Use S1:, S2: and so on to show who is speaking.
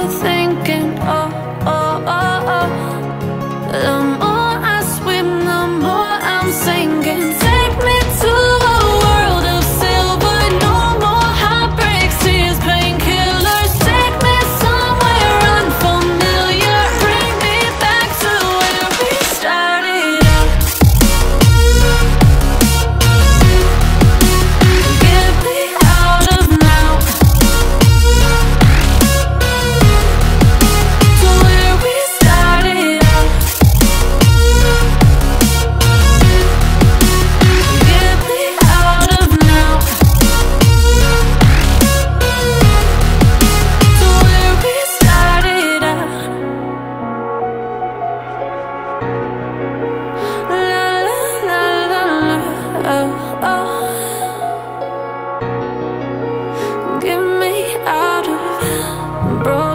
S1: overthinking.